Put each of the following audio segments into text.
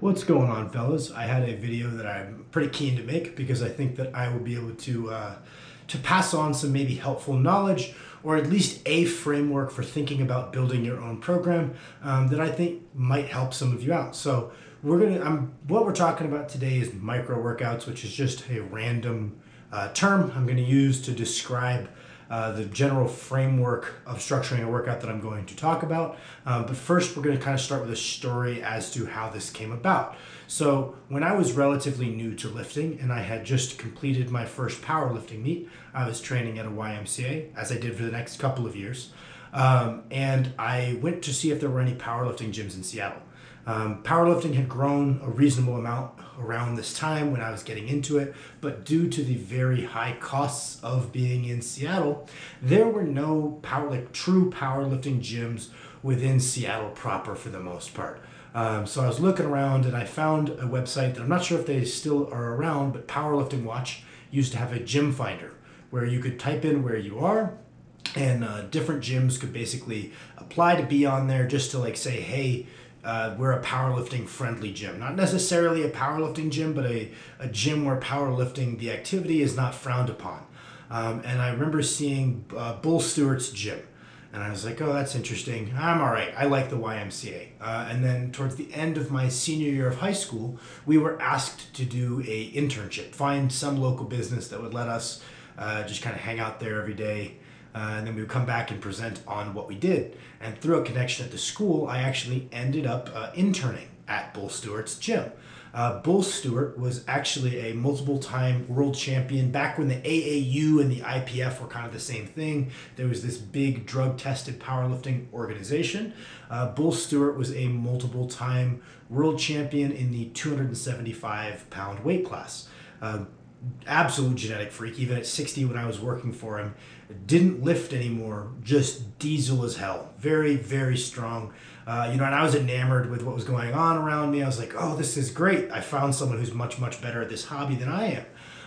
What's going on, fellas? I had a video that I'm pretty keen to make because I think that I will be able to uh, to pass on some maybe helpful knowledge or at least a framework for thinking about building your own program um, that I think might help some of you out. So we're gonna, I'm, what we're talking about today is micro workouts, which is just a random uh, term I'm gonna use to describe uh, the general framework of structuring a workout that I'm going to talk about. Um, but first, we're going to kind of start with a story as to how this came about. So, when I was relatively new to lifting and I had just completed my first powerlifting meet, I was training at a YMCA, as I did for the next couple of years. Um, and I went to see if there were any powerlifting gyms in Seattle. Um, powerlifting had grown a reasonable amount around this time when I was getting into it, but due to the very high costs of being in Seattle, there were no power like true powerlifting gyms within Seattle proper for the most part. Um, so I was looking around and I found a website that I'm not sure if they still are around, but Powerlifting Watch used to have a gym finder where you could type in where you are and uh, different gyms could basically apply to be on there just to like say, hey, uh, we're a powerlifting friendly gym. Not necessarily a powerlifting gym, but a, a gym where powerlifting, the activity is not frowned upon. Um, and I remember seeing uh, Bull Stewart's gym. And I was like, oh, that's interesting. I'm all right. I like the YMCA. Uh, and then towards the end of my senior year of high school, we were asked to do a internship, find some local business that would let us uh, just kind of hang out there every day uh, and then we would come back and present on what we did. And through a connection at the school, I actually ended up uh, interning at Bull Stewart's gym. Uh, Bull Stewart was actually a multiple time world champion back when the AAU and the IPF were kind of the same thing. There was this big drug tested powerlifting organization. Uh, Bull Stewart was a multiple time world champion in the 275 pound weight class. Uh, absolute genetic freak, even at 60 when I was working for him. Didn't lift anymore, just diesel as hell. Very, very strong. Uh, you know, and I was enamored with what was going on around me. I was like, oh, this is great. I found someone who's much, much better at this hobby than I am.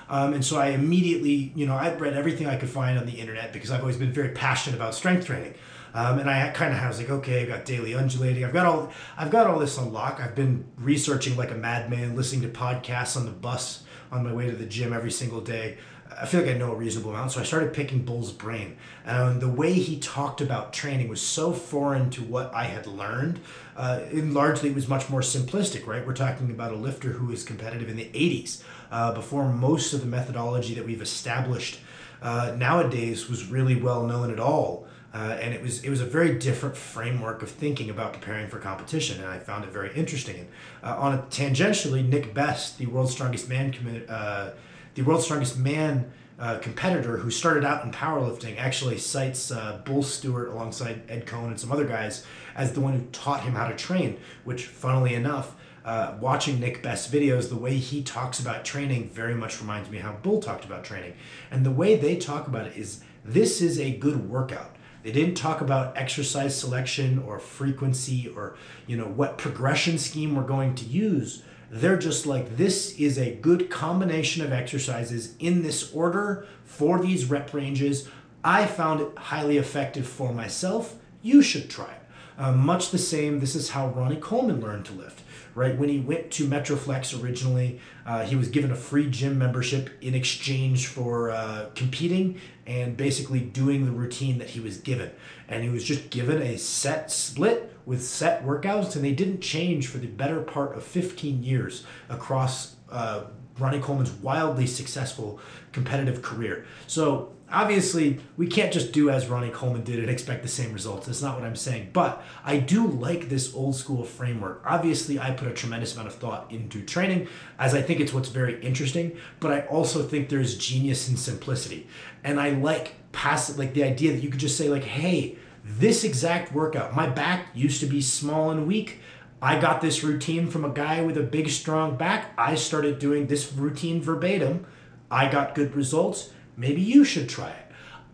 Um, and so I immediately, you know, I read everything I could find on the internet because I've always been very passionate about strength training. Um, and I kind of was like, okay, I've got daily undulating. I've got all, I've got all this on lock. I've been researching like a madman, listening to podcasts on the bus on my way to the gym every single day. I feel like I know a reasonable amount, so I started picking Bull's brain. And the way he talked about training was so foreign to what I had learned. Uh, and largely, it was much more simplistic, right? We're talking about a lifter who is competitive in the 80s, uh, before most of the methodology that we've established uh, nowadays was really well known at all. Uh, and it was it was a very different framework of thinking about preparing for competition, and I found it very interesting. And uh, on a tangentially, Nick Best, the world's strongest man, uh, the world's strongest man uh, competitor who started out in powerlifting, actually cites uh, Bull Stewart alongside Ed Coan and some other guys as the one who taught him how to train. Which, funnily enough, uh, watching Nick Best's videos, the way he talks about training very much reminds me how Bull talked about training, and the way they talk about it is this is a good workout they didn't talk about exercise selection or frequency or, you know, what progression scheme we're going to use. They're just like, this is a good combination of exercises in this order for these rep ranges. I found it highly effective for myself. You should try it. Uh, much the same, this is how Ronnie Coleman learned to lift right? When he went to Metroflex originally, uh, he was given a free gym membership in exchange for uh, competing and basically doing the routine that he was given. And he was just given a set split with set workouts, and they didn't change for the better part of 15 years across uh, Ronnie Coleman's wildly successful competitive career. So obviously, we can't just do as Ronnie Coleman did and expect the same results. That's not what I'm saying. But I do like this old school framework. Obviously, I put a tremendous amount of thought into training as I think it's what's very interesting. But I also think there's genius in simplicity. And I like passive, like the idea that you could just say, like, hey, this exact workout, my back used to be small and weak. I got this routine from a guy with a big, strong back. I started doing this routine verbatim. I got good results. Maybe you should try it.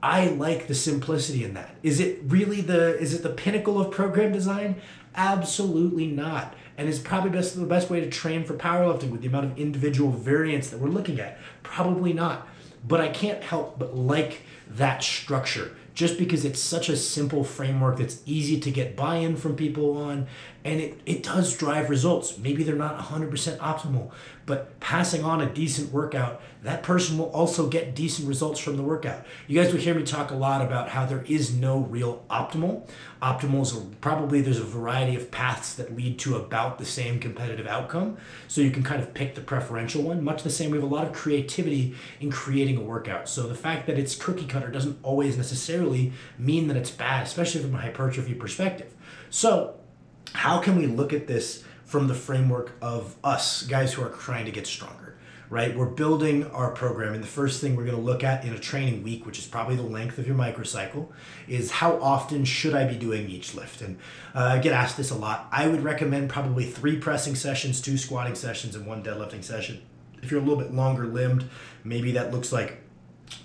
I like the simplicity in that. Is it really the is it the pinnacle of program design? Absolutely not. And it's probably best the best way to train for powerlifting with the amount of individual variance that we're looking at. Probably not. But I can't help but like that structure just because it's such a simple framework that's easy to get buy-in from people on and it, it does drive results. Maybe they're not 100% optimal but passing on a decent workout that person will also get decent results from the workout. You guys will hear me talk a lot about how there is no real optimal. Optimals are probably there's a variety of paths that lead to about the same competitive outcome. So you can kind of pick the preferential one much the same. We have a lot of creativity in creating a workout. So the fact that it's cookie cutter doesn't always necessarily mean that it's bad especially from a hypertrophy perspective. So how can we look at this from the framework of us guys who are trying to get stronger right? We're building our program, and the first thing we're going to look at in a training week, which is probably the length of your microcycle, is how often should I be doing each lift? And uh, I get asked this a lot. I would recommend probably three pressing sessions, two squatting sessions, and one deadlifting session. If you're a little bit longer limbed, maybe that looks like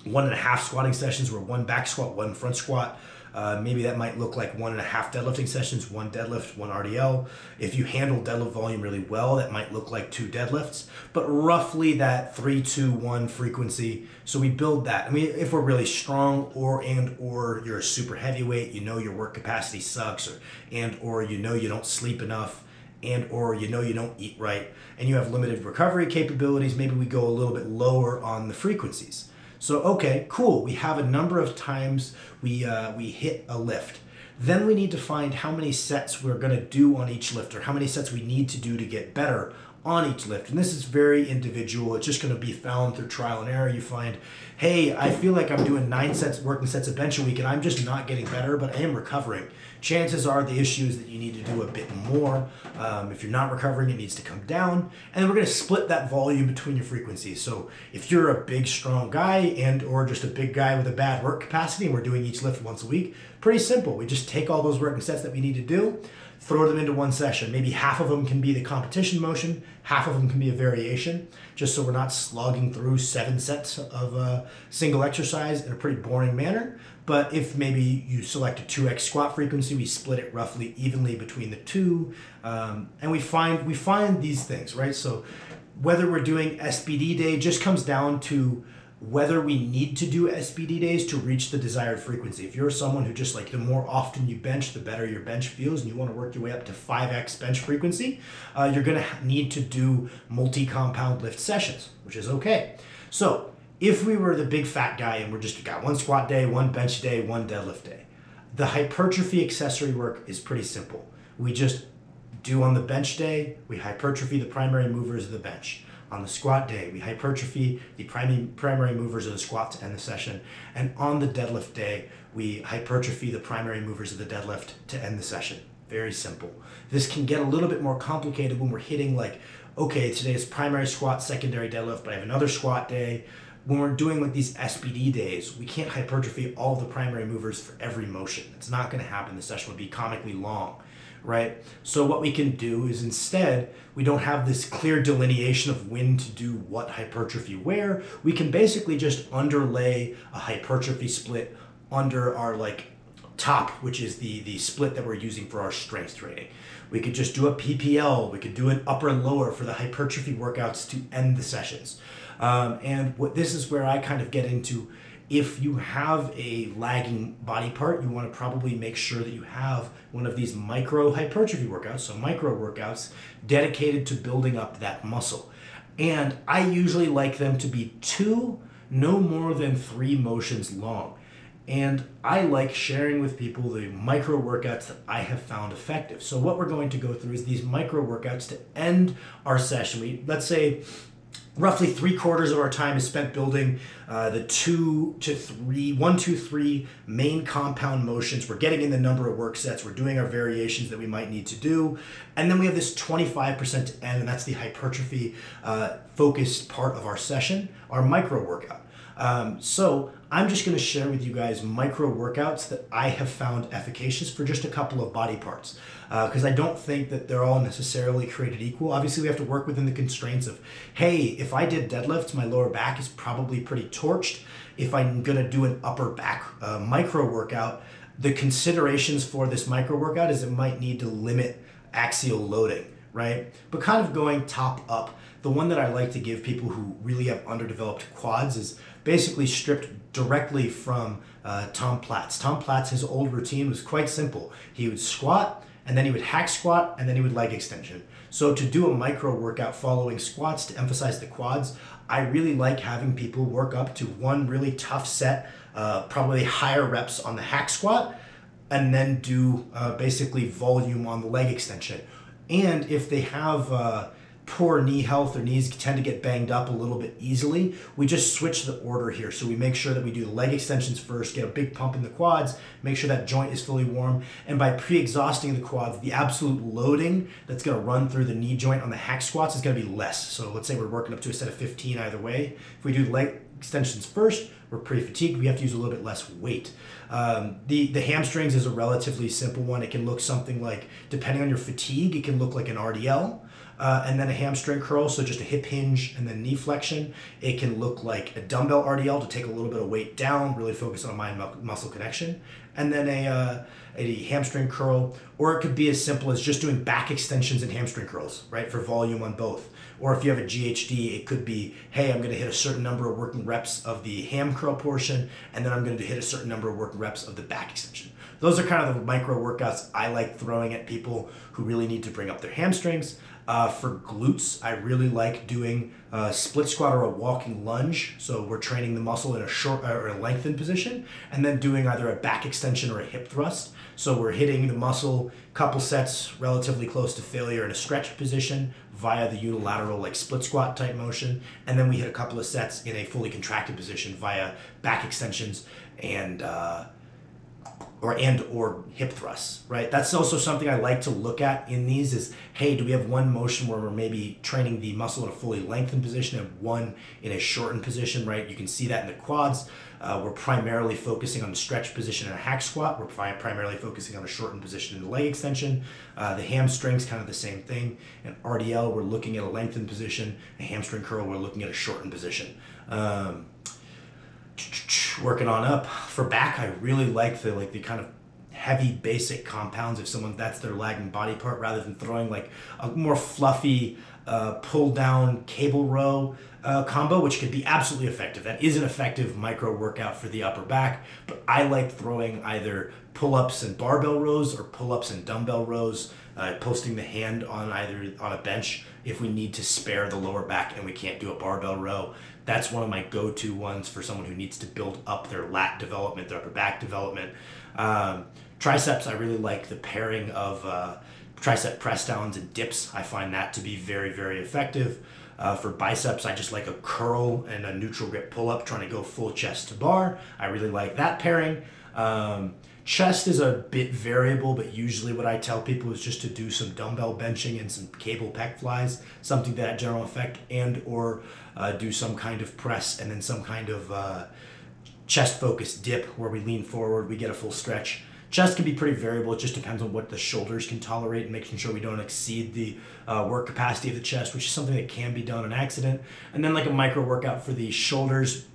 one and a half squatting sessions where one back squat, one front squat. Uh, maybe that might look like one and a half deadlifting sessions, one deadlift, one RDL. If you handle deadlift volume really well, that might look like two deadlifts, but roughly that three, two, one frequency. So we build that. I mean, if we're really strong or and or you're a super heavyweight, you know your work capacity sucks, or and or you know you don't sleep enough and or you know you don't eat right and you have limited recovery capabilities maybe we go a little bit lower on the frequencies so okay, cool. We have a number of times we uh, we hit a lift. Then we need to find how many sets we're going to do on each lift, or how many sets we need to do to get better on each lift. And this is very individual. It's just going to be found through trial and error. You find, hey, I feel like I'm doing nine sets, working sets of bench a week, and I'm just not getting better, but I am recovering chances are the issue is that you need to do a bit more. Um, if you're not recovering, it needs to come down. And then we're going to split that volume between your frequencies. So if you're a big, strong guy and or just a big guy with a bad work capacity and we're doing each lift once a week, pretty simple. We just take all those working sets that we need to do, throw them into one session. Maybe half of them can be the competition motion, half of them can be a variation, just so we're not slogging through seven sets of a single exercise in a pretty boring manner. But if maybe you select a 2x squat frequency, we split it roughly evenly between the two. Um, and we find we find these things, right? So whether we're doing SBD day just comes down to whether we need to do SBD days to reach the desired frequency. If you're someone who just like the more often you bench, the better your bench feels, and you want to work your way up to 5x bench frequency, uh, you're going to need to do multi compound lift sessions, which is okay. So if we were the big fat guy and we're just got one squat day, one bench day, one deadlift day, the hypertrophy accessory work is pretty simple. We just do on the bench day, we hypertrophy the primary movers of the bench. On the squat day, we hypertrophy the primary, primary movers of the squat to end the session. And on the deadlift day, we hypertrophy the primary movers of the deadlift to end the session. Very simple. This can get a little bit more complicated when we're hitting like, okay, today is primary squat, secondary deadlift, but I have another squat day when we're doing like these SBD days, we can't hypertrophy all the primary movers for every motion. It's not going to happen. The session would be comically long, right? So what we can do is instead, we don't have this clear delineation of when to do what hypertrophy where. We can basically just underlay a hypertrophy split under our like top, which is the the split that we're using for our strength training. We could just do a PPL. We could do an upper and lower for the hypertrophy workouts to end the sessions. Um, and what this is where I kind of get into if you have a lagging body part, you want to probably make sure that you have one of these micro hypertrophy workouts, so micro workouts dedicated to building up that muscle. And I usually like them to be two, no more than three motions long. And I like sharing with people the micro workouts that I have found effective. So what we're going to go through is these micro workouts to end our session. We let's say roughly three quarters of our time is spent building uh, the two to three, one, two, three main compound motions. We're getting in the number of work sets. We're doing our variations that we might need to do. And then we have this 25% to end, and that's the hypertrophy uh, focused part of our session, our micro workout. Um, so I'm just going to share with you guys micro workouts that I have found efficacious for just a couple of body parts because uh, I don't think that they're all necessarily created equal. Obviously, we have to work within the constraints of, hey, if I did deadlifts, my lower back is probably pretty torched. If I'm going to do an upper back uh, micro workout, the considerations for this micro workout is it might need to limit axial loading, right? But kind of going top up. The one that I like to give people who really have underdeveloped quads is basically stripped directly from uh, Tom Platz. Tom Platz, his old routine was quite simple. He would squat, and then he would hack squat, and then he would leg extension. So to do a micro workout following squats to emphasize the quads, I really like having people work up to one really tough set, uh, probably higher reps on the hack squat, and then do uh, basically volume on the leg extension. And if they have uh, poor knee health, their knees tend to get banged up a little bit easily, we just switch the order here. So we make sure that we do the leg extensions first, get a big pump in the quads, make sure that joint is fully warm. And by pre exhausting the quads, the absolute loading that's gonna run through the knee joint on the hack squats is gonna be less. So let's say we're working up to a set of 15 either way. If we do leg extensions first, we're pretty fatigued, we have to use a little bit less weight. Um, the, the hamstrings is a relatively simple one. It can look something like, depending on your fatigue, it can look like an RDL. Uh, and then a hamstring curl, so just a hip hinge and then knee flexion. It can look like a dumbbell RDL to take a little bit of weight down, really focus on mind muscle connection, and then a, uh, a hamstring curl, or it could be as simple as just doing back extensions and hamstring curls, right, for volume on both. Or if you have a GHD, it could be, hey, I'm going to hit a certain number of working reps of the ham curl portion, and then I'm going to hit a certain number of working reps of the back extension. Those are kind of the micro workouts I like throwing at people who really need to bring up their hamstrings. Uh, for glutes, I really like doing a split squat or a walking lunge. So we're training the muscle in a short or a lengthened position, and then doing either a back extension or a hip thrust. So we're hitting the muscle couple sets relatively close to failure in a stretched position via the unilateral like split squat type motion, and then we hit a couple of sets in a fully contracted position via back extensions and. Uh, or and or hip thrusts, right? That's also something I like to look at in these is, hey, do we have one motion where we're maybe training the muscle in a fully lengthened position and one in a shortened position, right? You can see that in the quads. Uh, we're primarily focusing on the stretch position in a hack squat. We're pri- primarily focusing on a shortened position in the leg extension. Uh, the hamstrings, kind of the same thing. And RDL, we're looking at a lengthened position. A hamstring curl, we're looking at a shortened position. Um, working on up for back i really like the like the kind of heavy basic compounds if someone that's their lagging body part rather than throwing like a more fluffy uh, pull down cable row uh, combo which could be absolutely effective that is an effective micro workout for the upper back but i like throwing either pull-ups and barbell rows or pull-ups and dumbbell rows uh, posting the hand on either on a bench if we need to spare the lower back and we can't do a barbell row. That's one of my go-to ones for someone who needs to build up their lat development, their upper back development. Um, triceps, I really like the pairing of uh, tricep press downs and dips. I find that to be very, very effective. Uh, for biceps, I just like a curl and a neutral grip pull up, trying to go full chest to bar. I really like that pairing. Um, Chest is a bit variable, but usually what I tell people is just to do some dumbbell benching and some cable pec flies, something to that general effect, and or uh, do some kind of press and then some kind of uh, chest focused dip where we lean forward, we get a full stretch. Chest can be pretty variable. It just depends on what the shoulders can tolerate and making sure we don't exceed the uh, work capacity of the chest, which is something that can be done on accident. And then like a micro workout for the shoulders,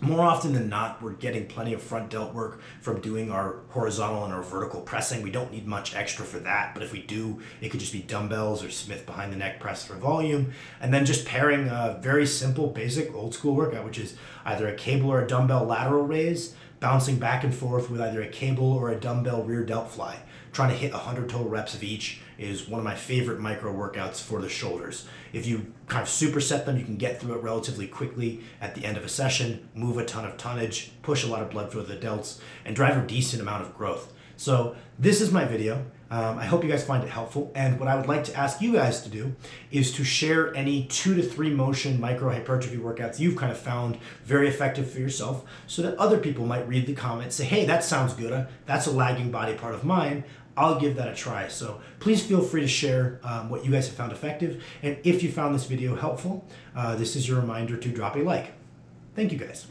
more often than not, we're getting plenty of front delt work from doing our horizontal and our vertical pressing. We don't need much extra for that, but if we do, it could just be dumbbells or Smith behind the neck press for volume. And then just pairing a very simple, basic, old school workout, which is either a cable or a dumbbell lateral raise, bouncing back and forth with either a cable or a dumbbell rear delt fly trying to hit 100 total reps of each is one of my favorite micro workouts for the shoulders. If you kind of superset them, you can get through it relatively quickly at the end of a session, move a ton of tonnage, push a lot of blood through the delts, and drive a decent amount of growth. So this is my video. Um, I hope you guys find it helpful. And what I would like to ask you guys to do is to share any two to three motion micro hypertrophy workouts you've kind of found very effective for yourself so that other people might read the comments, say, hey, that sounds good. That's a lagging body part of mine. I'll give that a try. So please feel free to share um, what you guys have found effective. And if you found this video helpful, uh, this is your reminder to drop a like. Thank you guys.